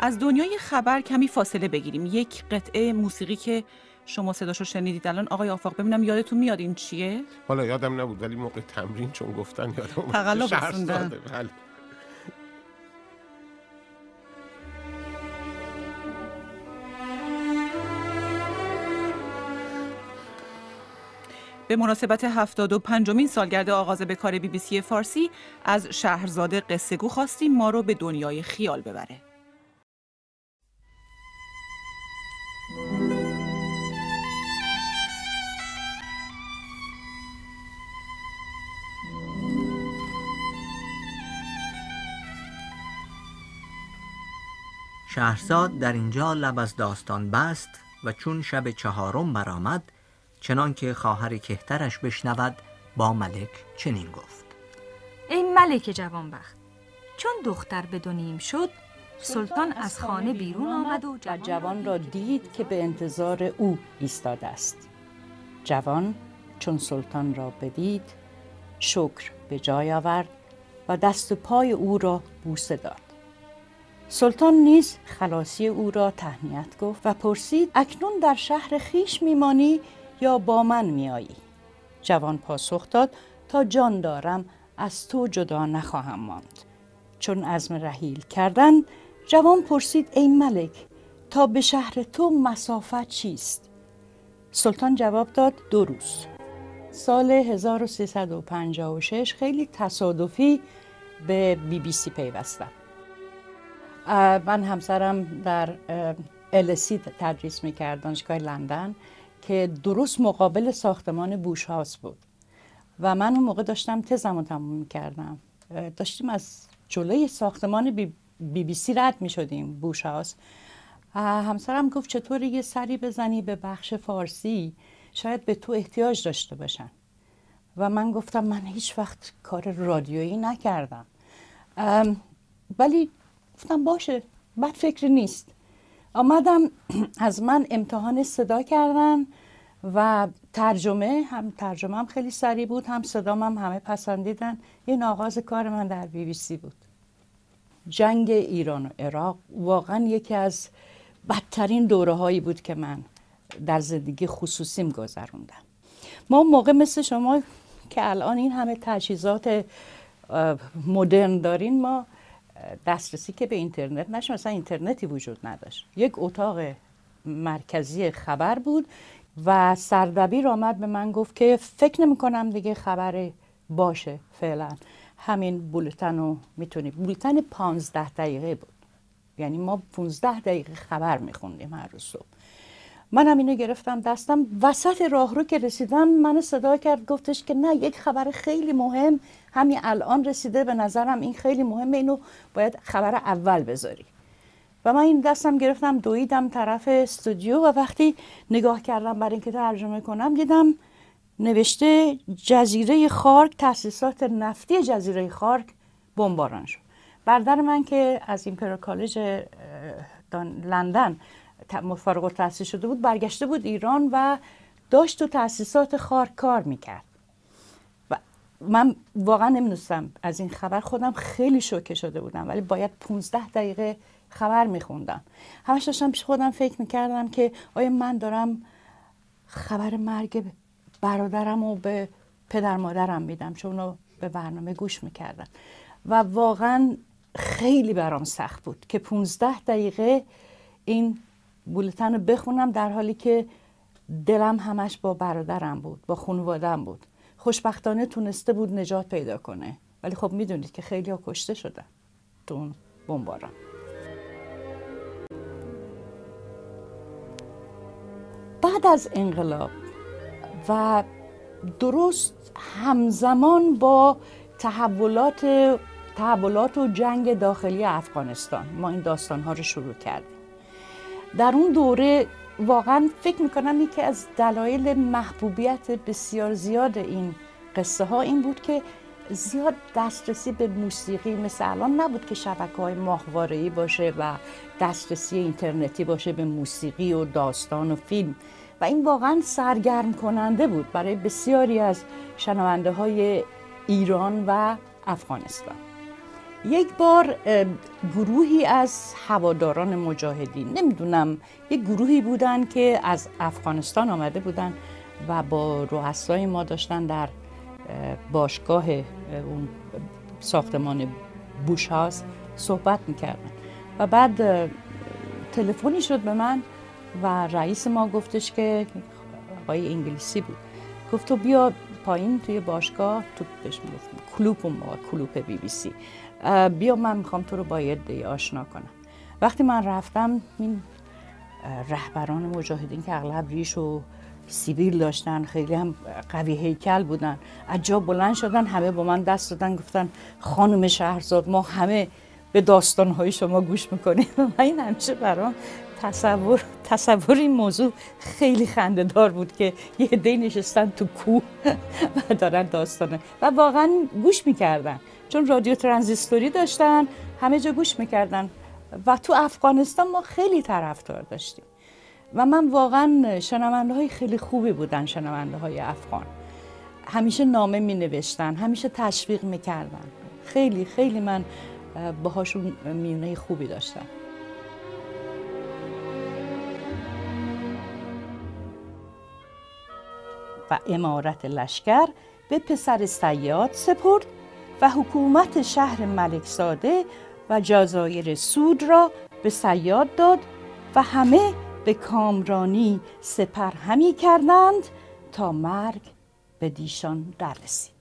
از دنیای خبر کمی فاصله بگیریم. یک قطعه موسیقی که شما صداشو شنیدید. الان آقای آفاق ببینم یادتون میاد این چیه؟ حالا یادم نبود ولی موقع تمرین چون گفتن یادم تقلا بله. به مناسبت 75 مین سالگرد آغاز به کار بی بی سی فارسی از شهرزاد قصه گو خواستیم ما رو به دنیای خیال ببره. شهرزاد در اینجا لب از داستان بست و چون شب چهارم برآمد چنان که خواهر کهترش بشنود با ملک چنین گفت. ای ملک جوانبخت چون دختر بدونیم شد سلطان از خانه بیرون آمد و جوان را دید که به انتظار او ایستاده است. جوان چون سلطان را بدید شکر به جای آورد و دست پای او را بوسه داد. سلطان نیز خلاصی او را تهنیت گفت و پرسید اکنون در شهر خیش میمانی یا با من میایی جوان پاسخ داد تا جان دارم از تو جدا نخواهم ماند. چون عزم رحیل کردن جوان پرسید ای ملک تا به شهر تو مسافت چیست؟ سلطان جواب داد دو روز. سال 1356 خیلی تصادفی به بی بی سی پیوستم من همسرم در السی تدریس می‌کرد دانشگاه لندن که درست مقابل ساختمان بوش هاست بود. و من اون موقع داشتم تزم رو تموم می‌کردم. داشتیم از جلوی ساختمان بی بی, سی رد می شدیم بوش هاست همسرم گفت چطور یه سری بزنی به بخش فارسی؟ شاید به تو احتیاج داشته باشن. و من گفتم من هیچ وقت کار رادیویی نکردم. ولی گفتم باشه بد فکر نیست. آمدم از من امتحان صدا کردن و ترجمه هم ترجمه هم خیلی سریع بود هم صدام هم همه پسندیدن. این آغاز کار من در بی بی سی بود. جنگ ایران و عراق واقعا یکی از بدترین دوره هایی بود که من در زندگی خصوصیم گذروندم. ما موقع مثل شما که الان این همه تجهیزات مدرن دارین ما دسترسی که به اینترنت نشه مثلا اینترنتی وجود نداشت. یک اتاق مرکزی خبر بود و سردبیر آمد به من گفت که فکر نمی کنم دیگه خبر باشه فعلا. همین بولتن رو می‌تونی بولتن پانزده دقیقه بود. یعنی ما 15 دقیقه خبر میخوندیم هر روز صبح. منم اینو گرفتم دستم. وسط راه رو که رسیدم من صدا کرد گفتش که نه یک خبر خیلی مهم. همین الان رسیده به نظرم این خیلی مهمه اینو باید خبر اول بذاری. و من این دستم گرفتم دویدم طرف استودیو و وقتی نگاه کردم برای اینکه ترجمه کنم دیدم نوشته جزیره خارک تاسیسات نفتی جزیره خارک بمباران شد. بردر من که از ایمپرال کالج لندن فارغ التحصیل شده بود برگشته بود ایران و داشت تو تاسیسات خارک کار می‌کرد. و من واقعا نمی‌دونستم از این خبر خودم خیلی شوکه شده بودم ولی باید 15 دقیقه خبر میخوندم. همش داشتم پیش خودم فکر می‌کردم که آیا من دارم خبر مرگ برادرم و به پدر مادرم میدم چون اونو به برنامه گوش می‌کردن. و واقعا خیلی برام سخت بود که 15 دقیقه این بولتن رو بخونم در حالی که دلم همش با برادرم بود با خانوادم بود. خوشبختانه تونسته بود نجات پیدا کنه. ولی خب می‌دونید که خیلی ها کشته شدن تو اون بمباران بعد از انقلاب و درست همزمان با تحولات تحولات و جنگ داخلی افغانستان ما این داستان ها رو شروع کردیم. در اون دوره واقعا فکر می‌کنم یکی از دلایل محبوبیت بسیار زیاد این قصه ها این بود که زیاد دسترسی به موسیقی مثل الان نبود که شبکه های باشه و دسترسی اینترنتی باشه به موسیقی و داستان و فیلم. و این واقعا سرگرم کننده بود برای بسیاری از شنونده های ایران و افغانستان. یک بار گروهی از هواداران مجاهدین نمی‌دونم یک گروهی بودن که از افغانستان آمده بودن و با رؤسای ما داشتن در باشگاه اون ساختمان بوش هاست صحبت می‌کردن. و بعد تلفنی شد به من و رئیس ما گفتش که آقای انگلیسی بود. گفت تو بیا پایین توی باشگاه تو بهش می‌گفتیم کلوپ اون کلوپ بی بی سی. بیا من می‌خوام تو رو باید آشنا کنم. وقتی من رفتم این رهبران مجاهدین که اغلب ریش و سیبیل داشتن خیلی هم قوی هیکل بودن عجاب بلند شدن همه با من دست دادن گفتن خانم شهرزاد ما همه به داستانهای شما گوش می‌کنیم. و این همیشه برام تصور تصور این موضوع خیلی خنده دار بود که یه عده نشستن تو کوه و دارن داستانه. و واقعا گوش می‌کردن. چون رادیو ترانزیستوری داشتن همه جا گوش می‌کردن. و تو افغانستان ما خیلی طرفدار داشتیم. و من واقعا شنونده های خیلی خوبی بودن شنونده های افغان. همیشه نامه می نوشتن همیشه تشویق می کردن خیلی خیلی من باهاشون میونه خوبی داشتم. و امارت لشکر به پسر سیاد سپرد و حکومت شهر ملکزاده و جزایر سود را به سیاد داد و همه به کامرانی سپر همی کردند تا مرگ به دیشان در رسید